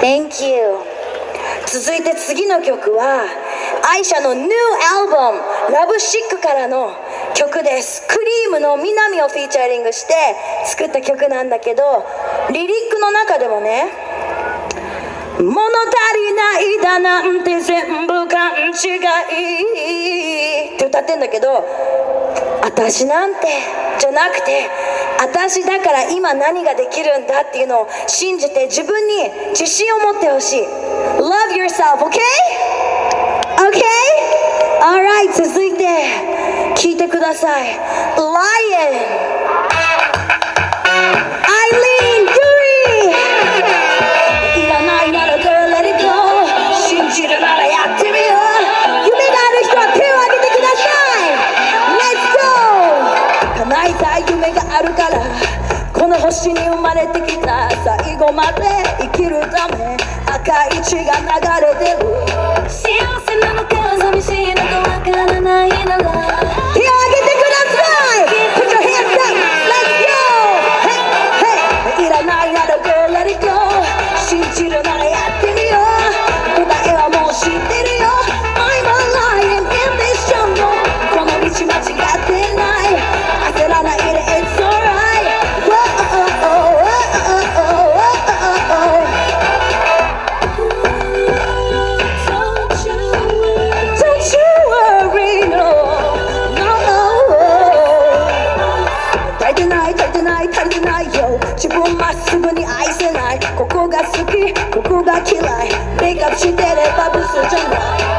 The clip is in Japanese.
Thank you. 続いて次の曲は愛車のニューアルバム「ラブシックからの曲です。クリームの南をフィーチャリングして作った曲なんだけどリリックの中でもね物足りないだなんて全部違いって歌ってんだけど私なんてじゃなくて私だから今何ができるんだっていうのを信じて自分に自信を持ってほしい Love yourself, okay? Okay? Alright 続いて聞いてください Lion この星に生まれてきた最後まで生きるため赤い血が流れてる。自分まっすぐに愛せない。ここが好き、ここが嫌い。メイクアップしてればブスじゃない。